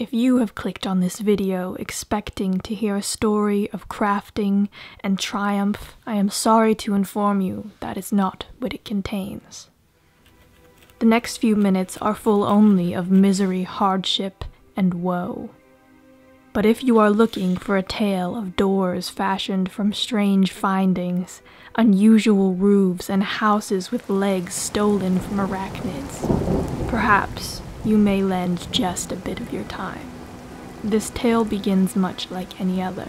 If you have clicked on this video expecting to hear a story of crafting and triumph, I am sorry to inform you that is not what it contains. The next few minutes are full only of misery, hardship, and woe. But if you are looking for a tale of doors fashioned from strange findings, unusual roofs, and houses with legs stolen from arachnids, perhaps you may lend just a bit of your time. This tale begins much like any other,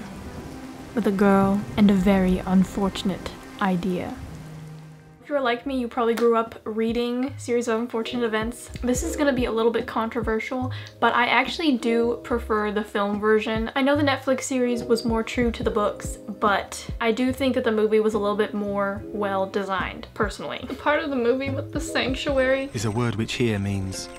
with a girl and a very unfortunate idea. If you're like me, you probably grew up reading Series of Unfortunate Events. This is gonna be a little bit controversial, but I actually do prefer the film version. I know the Netflix series was more true to the books, but I do think that the movie was a little bit more well designed, personally. The part of the movie with the sanctuary is a word which here means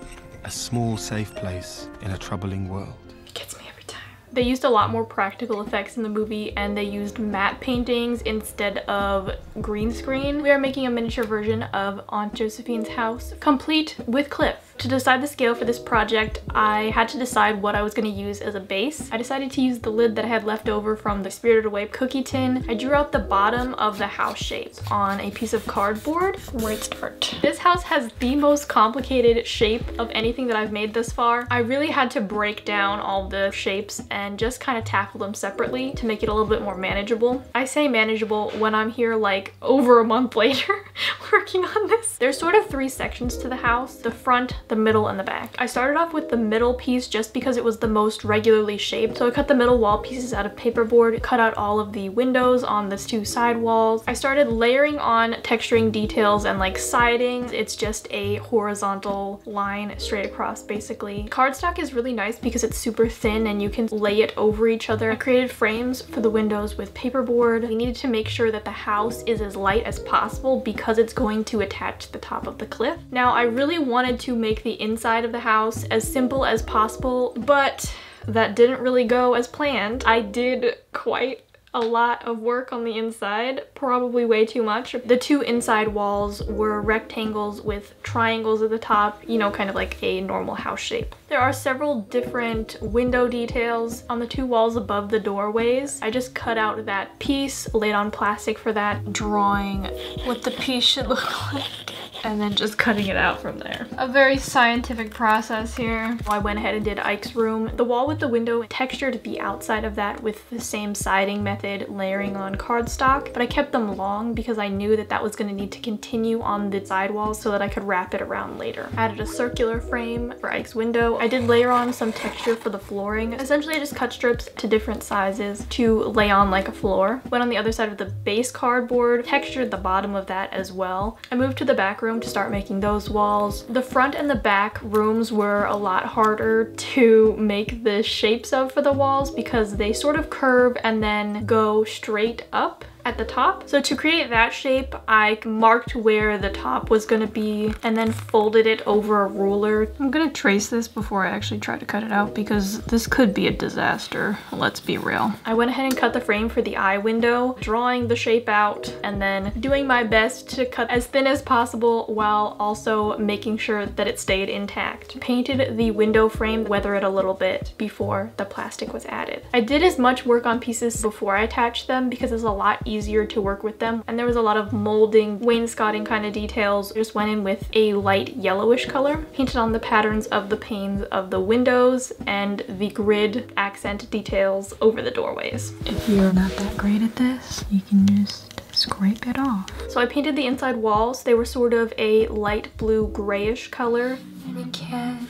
a small safe place in a troubling world. It gets me every time. They used a lot more practical effects in the movie and they used matte paintings instead of green screen. We are making a miniature version of Aunt Josephine's house, complete with Cliff. To decide the scale for this project, I had to decide what I was going to use as a base. I decided to use the lid that I had left over from the Spirited Away cookie tin. I drew out the bottom of the house shape on a piece of cardboard. Great start. This house has the most complicated shape of anything that I've made this far. I really had to break down all the shapes and just kind of tackle them separately to make it a little bit more manageable. I say manageable when I'm here like over a month later working on this. There's sort of three sections to the house. The front, the middle and the back. I started off with the middle piece just because it was the most regularly shaped. So I cut the middle wall pieces out of paperboard, cut out all of the windows on the two side walls. I started layering on texturing details and like siding. It's just a horizontal line straight across basically. Cardstock is really nice because it's super thin and you can lay it over each other. I created frames for the windows with paperboard. We needed to make sure that the house is as light as possible because it's going to attach the top of the cliff. Now I really wanted to make the inside of the house as simple as possible, but that didn't really go as planned. I did quite a lot of work on the inside, probably way too much. The two inside walls were rectangles with triangles at the top, you know, kind of like a normal house shape. There are several different window details on the two walls above the doorways. I just cut out that piece, laid on plastic for that, drawing what the piece should look like and then just cutting it out from there. A very scientific process here. I went ahead and did Ike's room. The wall with the window textured the outside of that with the same siding method, layering on cardstock, but I kept them long because I knew that that was gonna need to continue on the side walls so that I could wrap it around later. I added a circular frame for Ike's window. I did layer on some texture for the flooring. Essentially I just cut strips to different sizes to lay on like a floor. Went on the other side of the base cardboard, textured the bottom of that as well. I moved to the back room room to start making those walls. The front and the back rooms were a lot harder to make the shapes of for the walls because they sort of curve and then go straight up at the top. So to create that shape, I marked where the top was gonna be and then folded it over a ruler. I'm gonna trace this before I actually try to cut it out because this could be a disaster, let's be real. I went ahead and cut the frame for the eye window, drawing the shape out and then doing my best to cut as thin as possible while also making sure that it stayed intact. Painted the window frame, weather it a little bit before the plastic was added. I did as much work on pieces before I attached them because it's a lot easier easier to work with them. And there was a lot of molding, wainscoting kind of details. I just went in with a light yellowish color, painted on the patterns of the panes of the windows and the grid accent details over the doorways. If you're not that great at this, you can just scrape it off. So I painted the inside walls. They were sort of a light blue grayish color. And I can't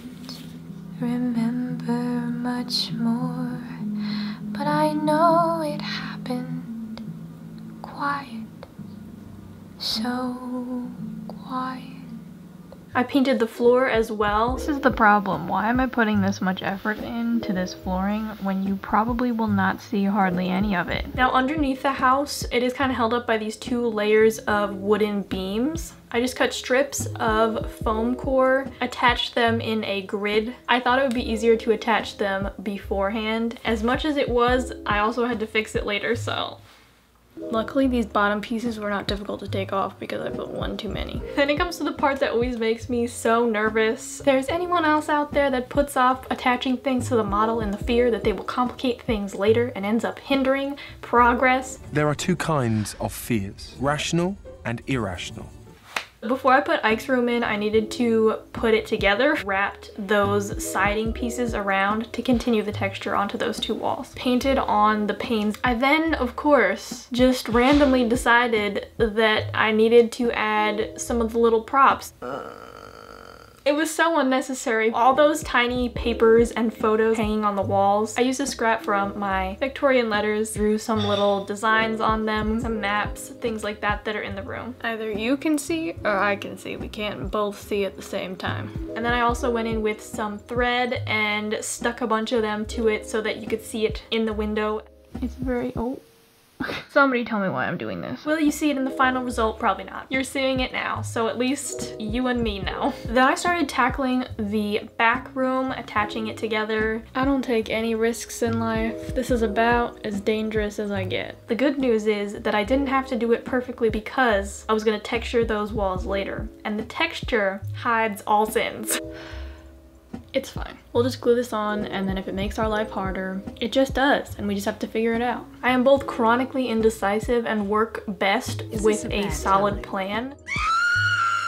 remember much more, but I know it happened quiet. So quiet. I painted the floor as well. This is the problem. Why am I putting this much effort into this flooring when you probably will not see hardly any of it? Now underneath the house, it is kind of held up by these two layers of wooden beams. I just cut strips of foam core, attached them in a grid. I thought it would be easier to attach them beforehand. As much as it was, I also had to fix it later, so Luckily, these bottom pieces were not difficult to take off because I put one too many. Then it comes to the part that always makes me so nervous. If there's anyone else out there that puts off attaching things to the model in the fear that they will complicate things later and ends up hindering progress. There are two kinds of fears rational and irrational. Before I put Ike's room in, I needed to put it together, wrapped those siding pieces around to continue the texture onto those two walls. Painted on the panes. I then, of course, just randomly decided that I needed to add some of the little props. Uh. It was so unnecessary. All those tiny papers and photos hanging on the walls. I used a scrap from my Victorian letters, drew some little designs on them, some maps, things like that that are in the room. Either you can see or I can see. We can't both see at the same time. And then I also went in with some thread and stuck a bunch of them to it so that you could see it in the window. It's very, oh, Somebody tell me why I'm doing this. Will you see it in the final result? Probably not. You're seeing it now, so at least you and me know. Then I started tackling the back room, attaching it together. I don't take any risks in life. This is about as dangerous as I get. The good news is that I didn't have to do it perfectly because I was gonna texture those walls later. And the texture hides all sins. It's fine. We'll just glue this on and then if it makes our life harder, it just does and we just have to figure it out. I am both chronically indecisive and work best Is with a, a solid plan,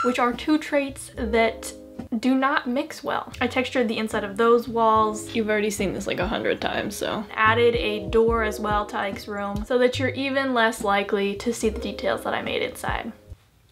which are two traits that do not mix well. I textured the inside of those walls. You've already seen this like a hundred times, so. Added a door as well to Ike's room so that you're even less likely to see the details that I made inside.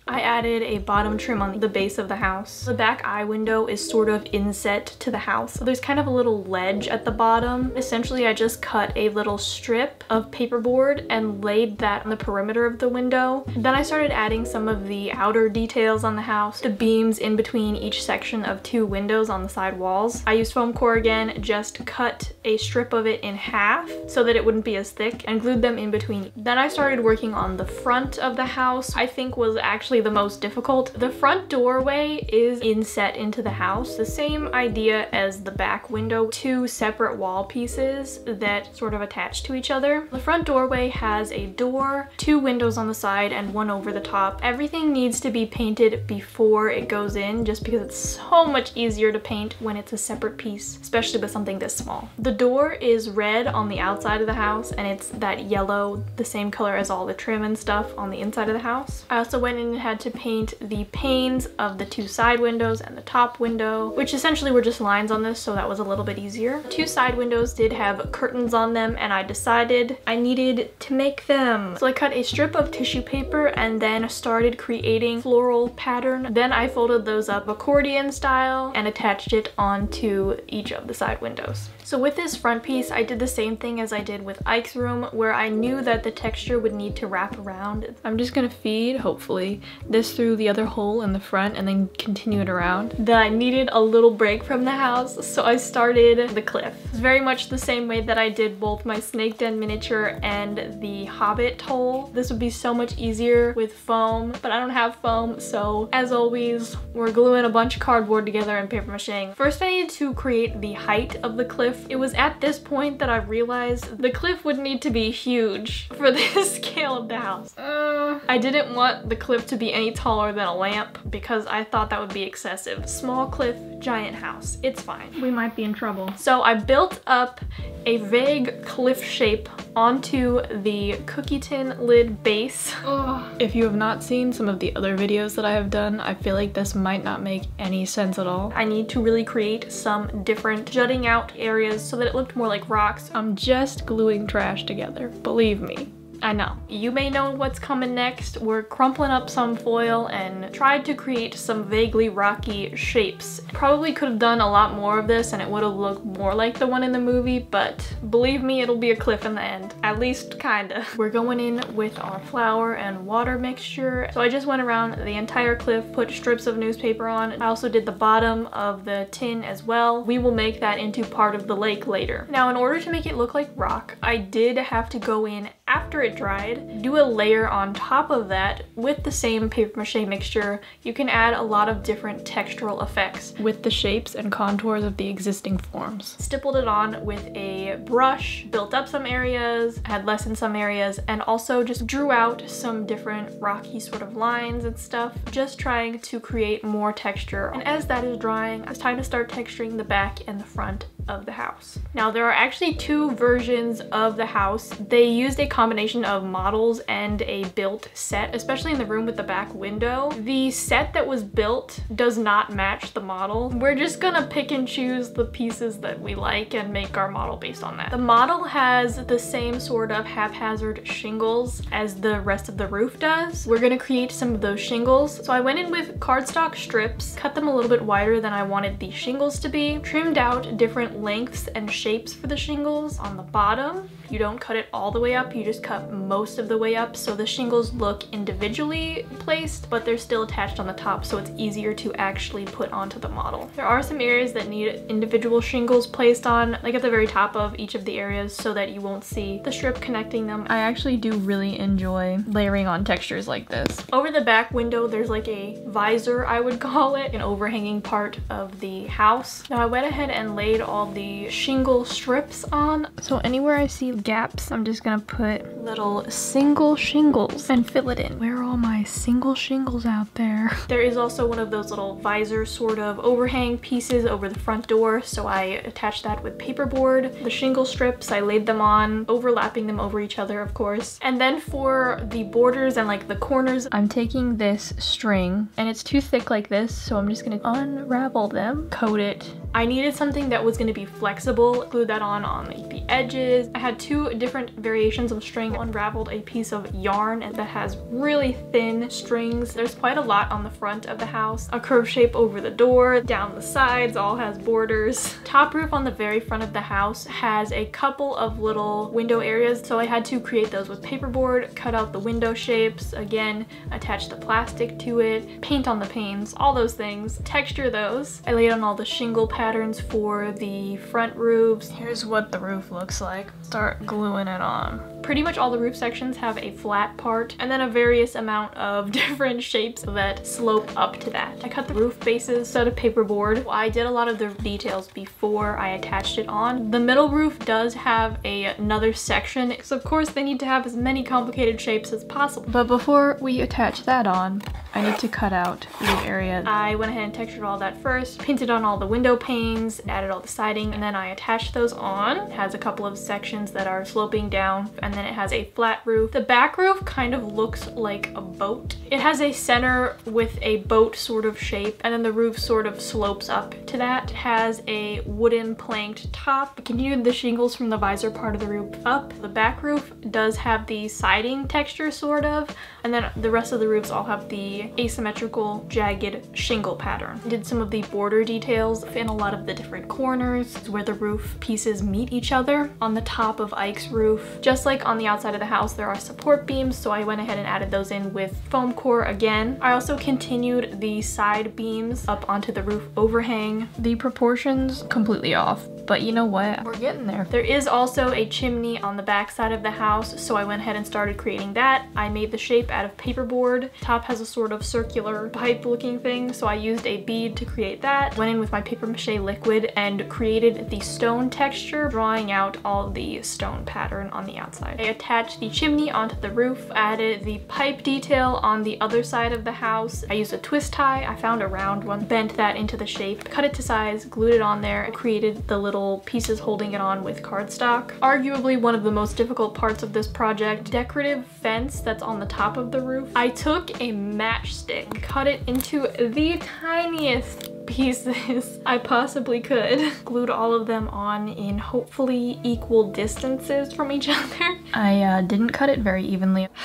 I added a bottom trim on the base of the house. The back eye window is sort of inset to the house. So there's kind of a little ledge at the bottom. Essentially, I just cut a little strip of paperboard and laid that on the perimeter of the window. Then I started adding some of the outer details on the house, the beams in between each section of two windows on the side walls. I used foam core again, just cut a strip of it in half so that it wouldn't be as thick and glued them in between. Then I started working on the front of the house. I think was actually actually the most difficult. The front doorway is inset into the house, the same idea as the back window, two separate wall pieces that sort of attach to each other. The front doorway has a door, two windows on the side, and one over the top. Everything needs to be painted before it goes in just because it's so much easier to paint when it's a separate piece, especially with something this small. The door is red on the outside of the house and it's that yellow, the same color as all the trim and stuff on the inside of the house. I also went in had to paint the panes of the two side windows and the top window, which essentially were just lines on this, so that was a little bit easier. Two side windows did have curtains on them, and I decided I needed to make them. So I cut a strip of tissue paper and then started creating floral pattern. Then I folded those up accordion style and attached it onto each of the side windows. So with this front piece, I did the same thing as I did with Ike's room, where I knew that the texture would need to wrap around. I'm just gonna feed, hopefully, this through the other hole in the front and then continue it around. Then I needed a little break from the house, so I started the cliff. It's very much the same way that I did both my snake den miniature and the hobbit hole. This would be so much easier with foam, but I don't have foam, so as always, we're gluing a bunch of cardboard together and paper mache. First I needed to create the height of the cliff it was at this point that I realized the cliff would need to be huge for this scale of the house. Uh, I didn't want the cliff to be any taller than a lamp because I thought that would be excessive. Small cliff, giant house. It's fine. We might be in trouble. So I built up a vague cliff shape onto the cookie tin lid base. Ugh. If you have not seen some of the other videos that I have done, I feel like this might not make any sense at all. I need to really create some different jutting out areas so that it looked more like rocks. I'm just gluing trash together, believe me. I know. You may know what's coming next. We're crumpling up some foil and tried to create some vaguely rocky shapes. Probably could have done a lot more of this and it would have looked more like the one in the movie, but believe me, it'll be a cliff in the end. At least kinda. We're going in with our flour and water mixture. So I just went around the entire cliff, put strips of newspaper on. I also did the bottom of the tin as well. We will make that into part of the lake later. Now, in order to make it look like rock, I did have to go in After it dried, do a layer on top of that with the same paper mache mixture. You can add a lot of different textural effects with the shapes and contours of the existing forms. Stippled it on with a brush, built up some areas, had less in some areas, and also just drew out some different rocky sort of lines and stuff, just trying to create more texture. And as that is drying, it's time to start texturing the back and the front of the house. Now there are actually two versions of the house. They used a combination of models and a built set, especially in the room with the back window. The set that was built does not match the model. We're just gonna pick and choose the pieces that we like and make our model based on that. The model has the same sort of haphazard shingles as the rest of the roof does. We're gonna create some of those shingles. So I went in with cardstock strips, cut them a little bit wider than I wanted the shingles to be, trimmed out different lengths and shapes for the shingles on the bottom. You don't cut it all the way up, you just cut most of the way up so the shingles look individually placed, but they're still attached on the top so it's easier to actually put onto the model. There are some areas that need individual shingles placed on, like at the very top of each of the areas so that you won't see the strip connecting them. I actually do really enjoy layering on textures like this. Over the back window, there's like a visor, I would call it, an overhanging part of the house. Now I went ahead and laid all the shingle strips on. So anywhere I see gaps, I'm just gonna put little single shingles and fill it in. Where are all my single shingles out there? There is also one of those little visor sort of overhang pieces over the front door. So I attached that with paperboard. The shingle strips, I laid them on, overlapping them over each other, of course. And then for the borders and like the corners, I'm taking this string and it's too thick like this. So I'm just gonna unravel them, coat it. I needed something that was gonna to be flexible. Glue that on on like, the edges. I had two different variations of string. Unraveled a piece of yarn that has really thin strings. There's quite a lot on the front of the house. A curve shape over the door, down the sides, all has borders. Top roof on the very front of the house has a couple of little window areas, so I had to create those with paperboard, cut out the window shapes, again, attach the plastic to it, paint on the panes, all those things, texture those. I laid on all the shingle patterns for the front roofs. Here's what the roof looks like. Start gluing it on. Pretty much all the roof sections have a flat part and then a various amount of different shapes that slope up to that. I cut the roof bases out of paperboard. I did a lot of the details before I attached it on. The middle roof does have a, another section, so of course they need to have as many complicated shapes as possible. But before we attach that on, I need to cut out the area. I went ahead and textured all that first, painted on all the window panes, added all the siding, and then I attached those on. It has a couple of sections that are sloping down, and and then it has a flat roof. The back roof kind of looks like a boat. It has a center with a boat sort of shape and then the roof sort of slopes up to that. It has a wooden planked top. Continued the shingles from the visor part of the roof up. The back roof does have the siding texture sort of and then the rest of the roofs all have the asymmetrical jagged shingle pattern. Did some of the border details in a lot of the different corners where the roof pieces meet each other on the top of Ike's roof. Just like on the outside of the house there are support beams so I went ahead and added those in with foam core again. I also continued the side beams up onto the roof overhang. The proportions completely off but you know what we're getting there. There is also a chimney on the back side of the house so I went ahead and started creating that. I made the shape out of paperboard. Top has a sort of circular pipe looking thing so I used a bead to create that. Went in with my paper mache liquid and created the stone texture drawing out all the stone pattern on the outside. I attached the chimney onto the roof, added the pipe detail on the other side of the house. I used a twist tie, I found a round one, bent that into the shape, cut it to size, glued it on there, created the little pieces holding it on with cardstock. Arguably one of the most difficult parts of this project, decorative fence that's on the top of the roof. I took a matchstick, cut it into the tiniest pieces I possibly could. Glued all of them on in hopefully equal distances from each other. I uh, didn't cut it very evenly.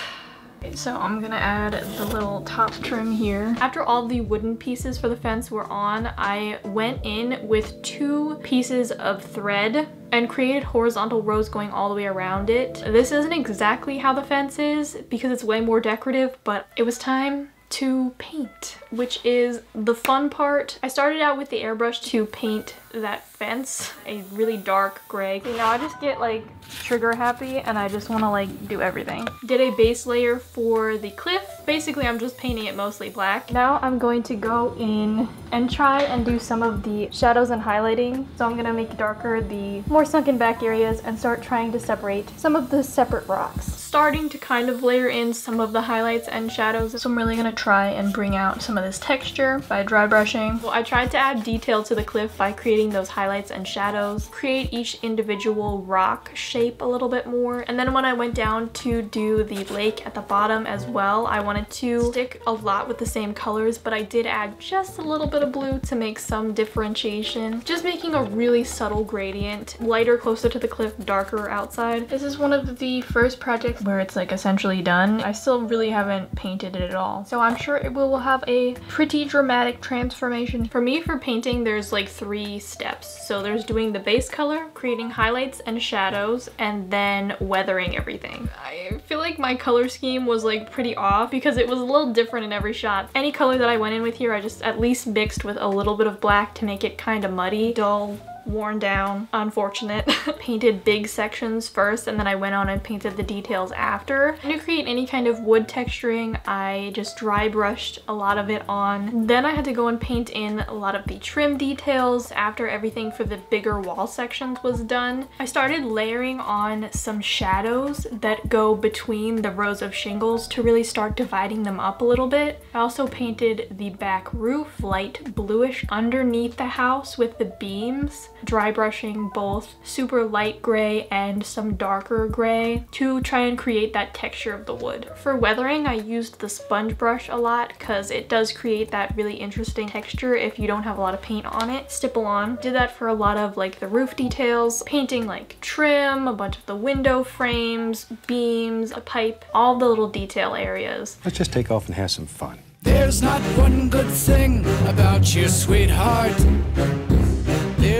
So I'm gonna add the little top trim here. After all the wooden pieces for the fence were on, I went in with two pieces of thread and created horizontal rows going all the way around it. This isn't exactly how the fence is because it's way more decorative, but it was time to paint, which is the fun part. I started out with the airbrush to paint that fence a really dark gray. Now I just get like trigger happy and I just want to like do everything. Did a base layer for the cliff. Basically, I'm just painting it mostly black. Now I'm going to go in and try and do some of the shadows and highlighting. So I'm gonna make darker the more sunken back areas and start trying to separate some of the separate rocks starting to kind of layer in some of the highlights and shadows. So I'm really gonna try and bring out some of this texture by dry brushing. Well, I tried to add detail to the cliff by creating those highlights and shadows, create each individual rock shape a little bit more. And then when I went down to do the lake at the bottom as well, I wanted to stick a lot with the same colors, but I did add just a little bit of blue to make some differentiation. Just making a really subtle gradient, lighter closer to the cliff, darker outside. This is one of the first projects where it's like essentially done. I still really haven't painted it at all. So I'm sure it will have a pretty dramatic transformation. For me, for painting, there's like three steps. So there's doing the base color, creating highlights and shadows, and then weathering everything. I feel like my color scheme was like pretty off because it was a little different in every shot. Any color that I went in with here, I just at least mixed with a little bit of black to make it kind of muddy, dull, worn down, unfortunate. painted big sections first and then I went on and painted the details after. to create any kind of wood texturing, I just dry brushed a lot of it on. Then I had to go and paint in a lot of the trim details after everything for the bigger wall sections was done. I started layering on some shadows that go between the rows of shingles to really start dividing them up a little bit. I also painted the back roof light bluish underneath the house with the beams dry brushing both super light gray and some darker gray to try and create that texture of the wood. For weathering, I used the sponge brush a lot because it does create that really interesting texture if you don't have a lot of paint on it. Stipple on. Did that for a lot of like the roof details, painting like trim, a bunch of the window frames, beams, a pipe, all the little detail areas. Let's just take off and have some fun. There's not one good thing about you, sweetheart.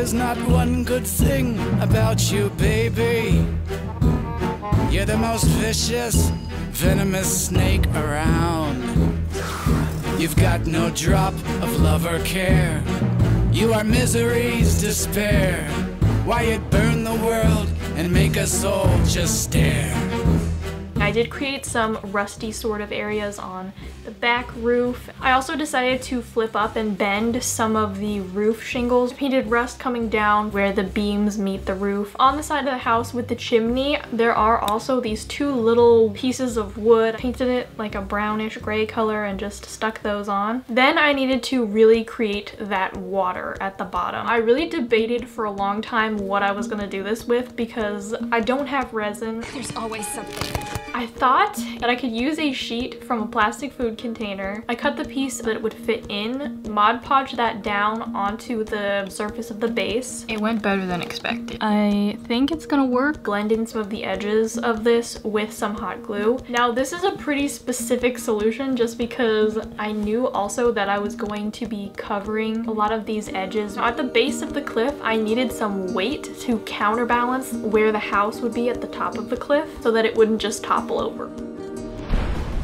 There's not one good thing about you, baby. You're the most vicious, venomous snake around. You've got no drop of love or care. You are misery's despair. Why it burn the world and make us all just stare. I did create some rusty sort of areas on the back roof. I also decided to flip up and bend some of the roof shingles. Painted rust coming down where the beams meet the roof. On the side of the house with the chimney, there are also these two little pieces of wood. painted it like a brownish gray color and just stuck those on. Then I needed to really create that water at the bottom. I really debated for a long time what I was gonna do this with because I don't have resin. There's always something. I thought that I could use a sheet from a plastic food container. I cut the piece that would fit in, Mod Podge that down onto the surface of the base. It went better than expected. I think it's gonna work. Blend in some of the edges of this with some hot glue. Now this is a pretty specific solution just because I knew also that I was going to be covering a lot of these edges. Now, at the base of the cliff, I needed some weight to counterbalance where the house would be at the top of the cliff so that it wouldn't just top topple over.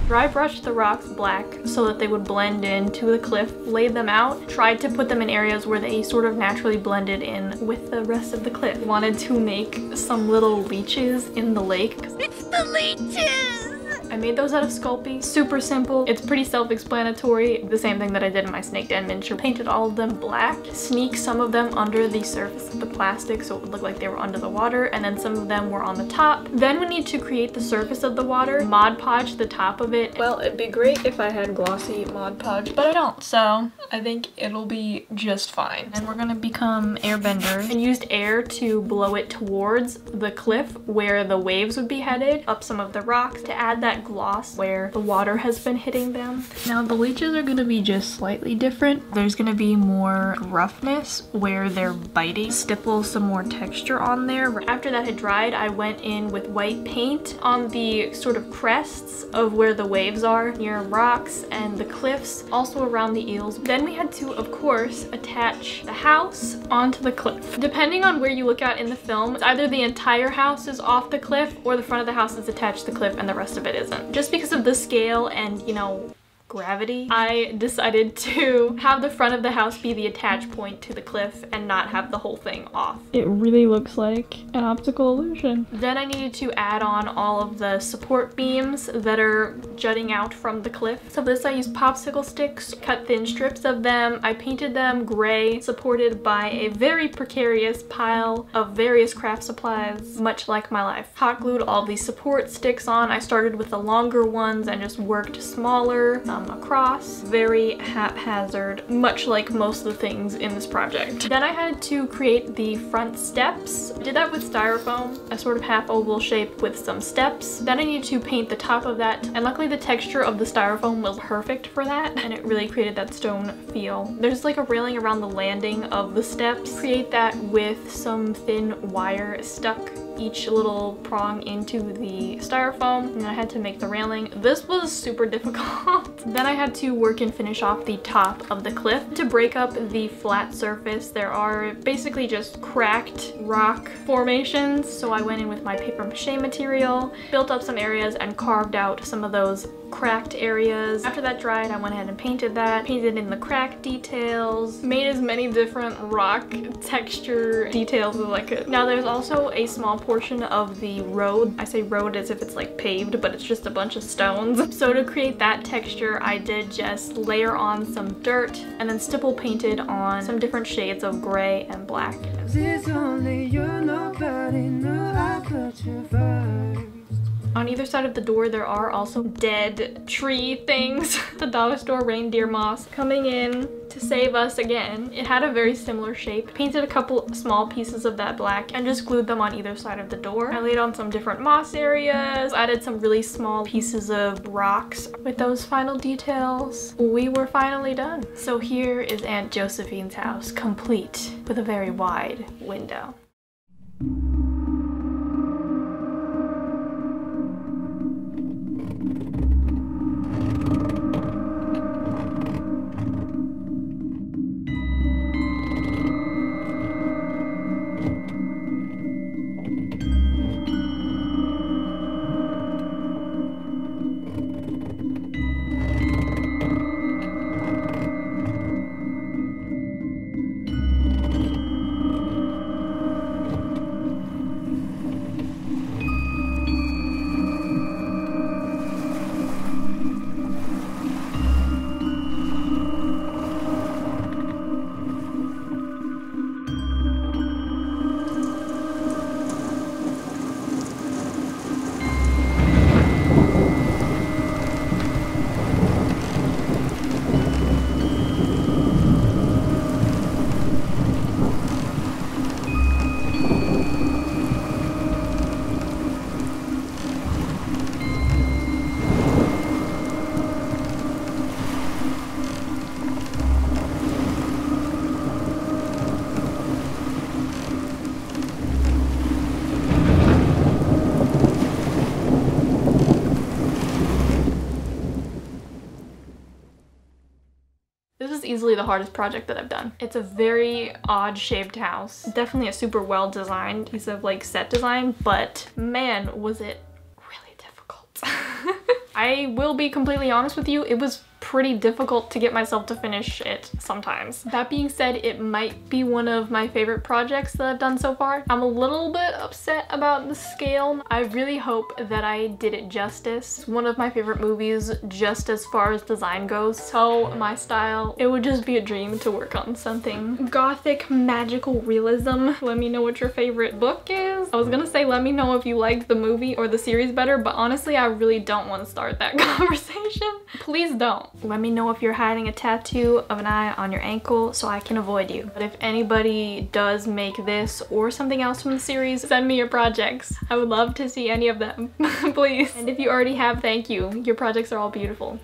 Dry brushed the rocks black so that they would blend into the cliff, laid them out, tried to put them in areas where they sort of naturally blended in with the rest of the cliff. Wanted to make some little leeches in the lake. It's the leeches! I made those out of Sculpey. Super simple. It's pretty self-explanatory. The same thing that I did in my Snake Den miniature. Painted all of them black. Sneak some of them under the surface of the plastic so it would look like they were under the water. And then some of them were on the top. Then we need to create the surface of the water. Mod Podge the top of it. Well, it'd be great if I had glossy Mod Podge, but I don't. So I think it'll be just fine. And we're gonna become airbenders and used air to blow it towards the cliff where the waves would be headed up some of the rocks to add that gloss where the water has been hitting them. Now the leeches are gonna be just slightly different. There's gonna be more roughness where they're biting. Stipple some more texture on there. After that had dried, I went in with white paint on the sort of crests of where the waves are near rocks and the cliffs, also around the eels. Then we had to, of course, attach the house onto the cliff. Depending on where you look at in the film, it's either the entire house is off the cliff or the front of the house is attached to the cliff and the rest of it isn't. Just because of the scale and, you know, gravity, I decided to have the front of the house be the attach point to the cliff and not have the whole thing off. It really looks like an optical illusion. Then I needed to add on all of the support beams that are jutting out from the cliff. So this I used popsicle sticks, cut thin strips of them. I painted them gray, supported by a very precarious pile of various craft supplies, much like my life. Hot glued all these support sticks on. I started with the longer ones and just worked smaller um, across. Very haphazard, much like most of the things in this project. Then I had to create the front steps. I Did that with styrofoam, a sort of half oval shape with some steps. Then I needed to paint the top of that and luckily the texture of the styrofoam was perfect for that and it really created that stone feel. There's like a railing around the landing of the steps. Create that with some thin wire stuck each little prong into the styrofoam and I had to make the railing. This was super difficult. then I had to work and finish off the top of the cliff. To break up the flat surface, there are basically just cracked rock formations. So I went in with my paper mache material, built up some areas and carved out some of those cracked areas. After that dried, I went ahead and painted that, painted in the crack details, made as many different rock texture details as I could. Now there's also a small portion of the road. I say road as if it's like paved, but it's just a bunch of stones. So to create that texture, I did just layer on some dirt and then stipple painted on some different shades of gray and black. On either side of the door, there are also dead tree things. the dollar store reindeer moss coming in to save us again. It had a very similar shape. Painted a couple small pieces of that black and just glued them on either side of the door. I laid on some different moss areas, added some really small pieces of rocks. With those final details, we were finally done. So here is Aunt Josephine's house, complete with a very wide window. Easily the hardest project that I've done. It's a very odd shaped house. Definitely a super well designed piece of like set design, but man, was it really difficult. I will be completely honest with you, it was pretty difficult to get myself to finish it sometimes. That being said, it might be one of my favorite projects that I've done so far. I'm a little bit upset about the scale. I really hope that I did it justice. One of my favorite movies just as far as design goes. So my style, it would just be a dream to work on something gothic magical realism. Let me know what your favorite book is. I was gonna say let me know if you liked the movie or the series better, but honestly I really don't want to start that conversation. Please don't. Let me know if you're hiding a tattoo of an eye on your ankle so I can avoid you. But if anybody does make this or something else from the series, send me your projects. I would love to see any of them, please. And if you already have, thank you. Your projects are all beautiful.